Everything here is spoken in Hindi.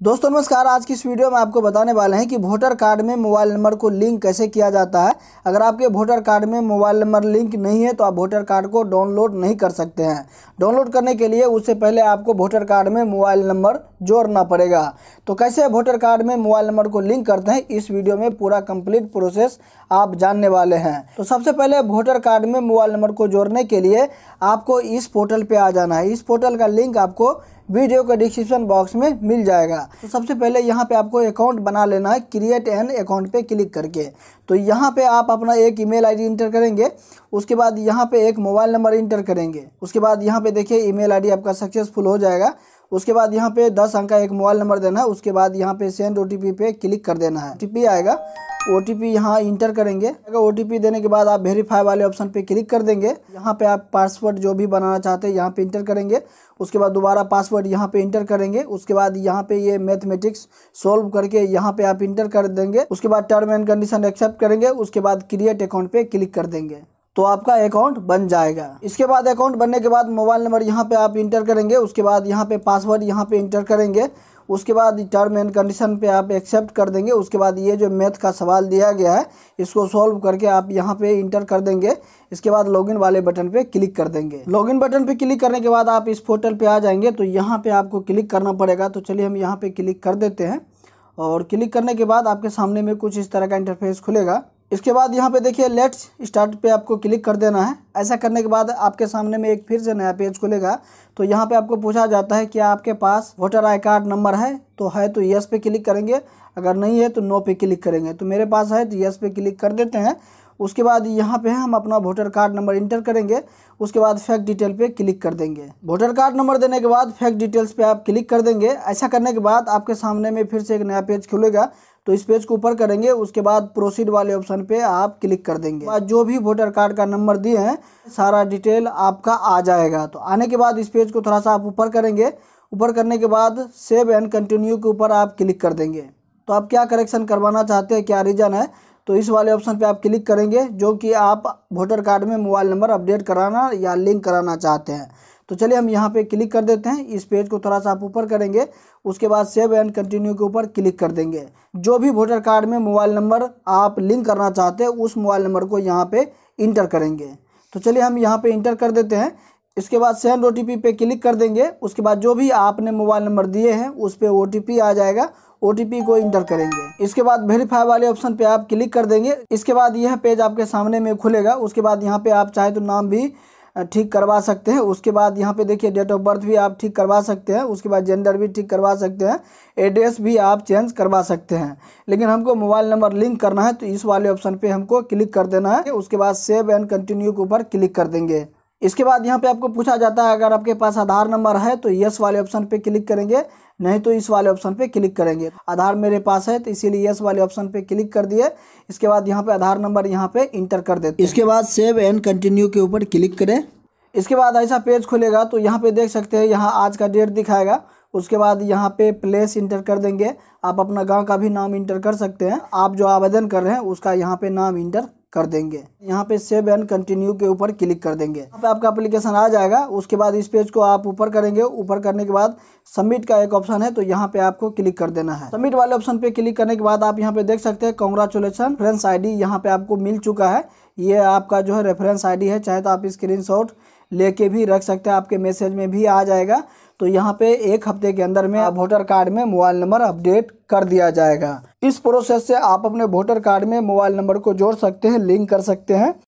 दोस्तों, नमस्कार। आज की इस वीडियो में आपको बताने वाले हैं कि वोटर कार्ड में मोबाइल नंबर को लिंक कैसे किया जाता है। अगर आपके वोटर कार्ड में मोबाइल नंबर लिंक नहीं है तो आप वोटर कार्ड को डाउनलोड नहीं कर सकते हैं। डाउनलोड करने के लिए उससे पहले आपको वोटर कार्ड में मोबाइल नंबर जोड़ना पड़ेगा। तो कैसे वोटर कार्ड में मोबाइल नंबर को लिंक करते हैं, इस वीडियो में पूरा कंप्लीट प्रोसेस आप जानने वाले हैं। तो सबसे पहले वोटर कार्ड में मोबाइल नंबर को जोड़ने के लिए आपको इस पोर्टल पर आ जाना है। इस पोर्टल का लिंक आपको वीडियो का डिस्क्रिप्शन बॉक्स में मिल जाएगा। तो सबसे पहले यहाँ पे आपको अकाउंट बना लेना है क्रिएट एन अकाउंट पे क्लिक करके। तो यहाँ पे आप अपना एक ईमेल आईडी इंटर करेंगे, उसके बाद यहाँ पे एक मोबाइल नंबर इंटर करेंगे। उसके बाद यहाँ पे देखिए ईमेल आईडी आपका सक्सेसफुल हो जाएगा। उसके बाद यहाँ पे दस अंक का एक मोबाइल नंबर देना है। उसके बाद यहाँ पे सेंड ओटीपी पे क्लिक कर देना है। ओ आएगा। ओ टी पी यहाँ इंटर करेंगे। अगर ओ देने के बाद आप वेरीफाई वाले ऑप्शन पे क्लिक कर देंगे, यहाँ पे आप पासवर्ड जो भी बनाना चाहते हैं, यहाँ पे इंटर करेंगे। उसके बाद दोबारा पासवर्ड यहाँ पे इंटर करेंगे। उसके बाद यहाँ पे ये मैथमेटिक्स सोल्व करके यहाँ पे आप इंटर कर देंगे। उसके बाद टर्म एंड कंडीशन एक्सेप्ट करेंगे। उसके बाद क्रिएट अकाउंट पे क्लिक कर देंगे। तो आपका अकाउंट बन जाएगा। इसके बाद अकाउंट बनने के बाद मोबाइल नंबर यहाँ पे आप इंटर करेंगे, उसके बाद यहाँ पे पासवर्ड यहाँ पे इंटर करेंगे, उसके बाद टर्म एंड कंडीशन पे आप एक्सेप्ट कर देंगे, उसके बाद ये जो मैथ का सवाल दिया गया है, इसको सॉल्व करके आप यहाँ पे इंटर कर देंगे, इसके बाद लॉगिन वाले बटन पे क्लिक कर देंगे। लॉगिन बटन पे क्लिक करने के बाद आप इस पोर्टल पे आ जाएँगे तो यहाँ पे आपको क्लिक करना पड़ेगा। तो चलिए हम यहाँ पे क्लिक कर देते हैं और क्लिक करने के बाद आपके सामने में कुछ इस तरह का इंटरफेस खुलेगा। इसके बाद यहाँ पे देखिए लेट्स स्टार्ट पे आपको क्लिक कर देना है। ऐसा करने के बाद आपके सामने में एक फिर से नया पेज खुलेगा। तो यहाँ पे आपको पूछा जाता है कि आपके पास वोटर आई कार्ड नंबर है? तो है तो यस पे क्लिक करेंगे। अगर नहीं है तो नो पे क्लिक करेंगे। तो मेरे पास है तो यस पे क्लिक कर देते हैं। उसके बाद यहाँ पे हम अपना वोटर कार्ड नंबर इंटर करेंगे। उसके बाद फैक्ट डिटेल पे क्लिक कर देंगे। वोटर कार्ड नंबर देने के बाद फैक्ट डिटेल्स पे आप क्लिक कर देंगे। ऐसा करने के बाद आपके सामने में फिर से एक नया पेज खुलेगा। तो इस पेज को ऊपर करेंगे, उसके बाद प्रोसीड वाले ऑप्शन पे आप क्लिक कर देंगे। जो भी वोटर कार्ड का नंबर दिए हैं, सारा डिटेल आपका आ जाएगा। तो आने के बाद इस पेज को थोड़ा सा आप ऊपर करेंगे। ऊपर करने के बाद सेव एंड कंटिन्यू के ऊपर आप क्लिक कर देंगे। तो आप क्या करेक्शन करवाना चाहते हैं, क्या रीज़न है तो इस वाले ऑप्शन पे आप क्लिक करेंगे, जो कि आप वोटर कार्ड में मोबाइल नंबर अपडेट कराना या लिंक कराना चाहते हैं। तो चलिए हम यहाँ पे क्लिक कर देते हैं। इस पेज को थोड़ा सा आप ऊपर करेंगे, उसके बाद सेव एंड कंटिन्यू के ऊपर क्लिक कर देंगे। जो भी वोटर कार्ड में मोबाइल नंबर आप लिंक करना चाहते हैं, उस मोबाइल नंबर को यहाँ पे इंटर करेंगे। तो चलिए हम यहाँ पे इंटर कर देते हैं। इसके बाद सेंड ओ पे क्लिक कर देंगे। उसके बाद जो भी आपने मोबाइल नंबर दिए हैं, उस पर ओ आ जाएगा। ओटीपी को इंटर करेंगे। इसके बाद वेरीफाई वाले ऑप्शन पे आप क्लिक कर देंगे। इसके बाद यह पेज आपके सामने में खुलेगा। उसके बाद यहाँ पे आप चाहे तो नाम भी ठीक करवा सकते हैं। उसके बाद यहाँ पे देखिए डेट ऑफ़ बर्थ भी आप ठीक करवा सकते हैं। उसके बाद जेंडर भी ठीक करवा सकते हैं। एड्रेस भी आप चेंज करवा सकते हैं। लेकिन हमको मोबाइल नंबर लिंक करना है तो इस वाले ऑप्शन पे हमको क्लिक कर देना है। उसके बाद सेव एंड कंटिन्यू के ऊपर क्लिक कर देंगे। इसके बाद यहाँ पे आपको पूछा जाता है अगर आपके पास आधार नंबर है तो यस वाले ऑप्शन पे क्लिक करेंगे। नहीं तो इस वाले ऑप्शन पे क्लिक करेंगे। आधार मेरे पास है तो इसीलिए यस वाले ऑप्शन पे क्लिक कर दिए। इसके बाद यहाँ पे आधार नंबर यहाँ पे इंटर कर देते इसके बाद सेव एंड कंटिन्यू के ऊपर क्लिक करें। इसके बाद ऐसा पेज खुलेगा तो यहाँ पे देख सकते हैं यहाँ आज का डेट दिखाएगा। उसके बाद यहाँ पे प्लेस इंटर कर देंगे। आप अपना गाँव का भी नाम इंटर कर सकते हैं। आप जो आवेदन कर रहे हैं उसका यहाँ पे नाम इंटर कर देंगे। यहाँ पे सेव एंड कंटिन्यू के ऊपर क्लिक कर देंगे। यहाँ पे आपका एप्लीकेशन आ जाएगा। उसके बाद इस पेज को आप ऊपर करेंगे। ऊपर करने के बाद सबमिट का एक ऑप्शन है तो यहाँ पे आपको क्लिक कर देना है। सबमिट वाले ऑप्शन पे क्लिक करने के बाद आप यहाँ पे देख सकते हैं कॉन्ग्रेचुलेसन रेफरेंस आई डी यहाँ पे आपको मिल चुका है। ये आपका जो है रेफरेंस आईडी है, चाहे तो आप स्क्रीन लेके भी रख सकते हैं, आपके मैसेज में भी आ जाएगा। तो यहाँ पे एक हफ़्ते के अंदर में वोटर कार्ड में मोबाइल नंबर अपडेट कर दिया जाएगा। इस प्रोसेस से आप अपने वोटर कार्ड में मोबाइल नंबर को जोड़ सकते हैं लिंक कर सकते हैं।